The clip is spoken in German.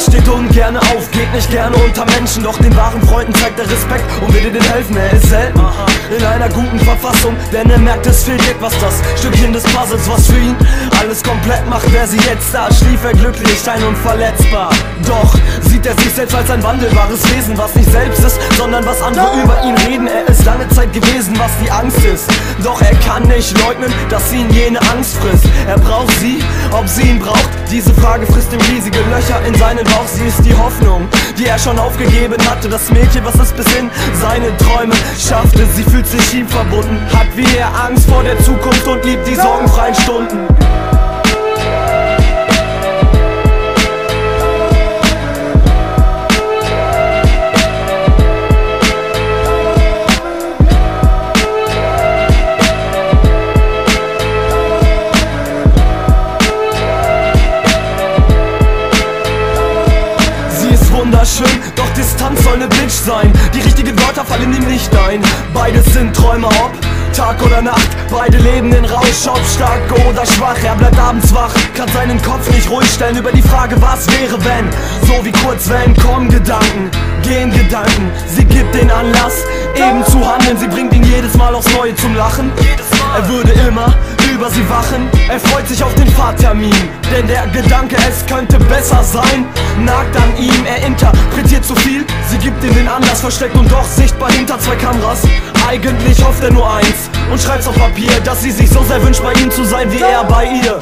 steht ungern auf, geht nicht gerne unter Menschen. Doch den wahren Freunden zeigt er Respekt und will dir helfen. Er ist selten in einer guten Verfassung Denn er merkt, es fehlt etwas, das Stückchen des Puzzles Was für ihn alles komplett macht, wer sie jetzt da Schlief er glücklich, ein unverletzbar Doch sieht er sich selbst als ein wandelbares Wesen Was nicht selbst ist, sondern was andere über ihn reden. Er ist lange Zeit gewesen, was die Angst ist. Doch er kann nicht leugnen, dass ihn jene Angst frisst. Er braucht sie, ob sie ihn braucht. Diese Frage frisst ihm riesige Löcher in seinen Bauch. Sie ist die Hoffnung, die er schon aufgegeben hatte. Das Mädchen, was es bis in seine Träume schaffte. Sie fühlt sich ihm verbunden, hat wie er Angst vor der Zukunft Und liebt die sorgenfreien Stunden wunderschön, doch Distanz soll ne Bitch sein. Die richtigen Wörter fallen ihm nicht ein. Beides sind Träume, ob Tag oder Nacht. Beide leben in Rausch, ob stark oder schwach. Er bleibt abends wach, kann seinen Kopf nicht ruhig stellen Über die Frage, was wäre wenn? So wie Kurzwellen kommen Gedanken, gehen Gedanken. Sie gibt den Anlass, eben zu handeln. Sie bringt ihn jedes Mal aufs Neue zum Lachen. Er würde immer über sie wachen. Er freut sich auf den Fahrtermin Denn der Gedanke, es könnte besser sein Nagt an ihm, er interpretiert zu viel. Sie gibt ihm den Anlass, versteckt und doch sichtbar hinter zwei Kameras. Eigentlich hofft er nur eins und schreibt's auf Papier Dass sie sich so sehr wünscht, bei ihm zu sein wie er bei ihr